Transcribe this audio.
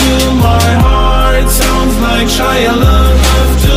you, my heart sounds like Shia LaBeouf.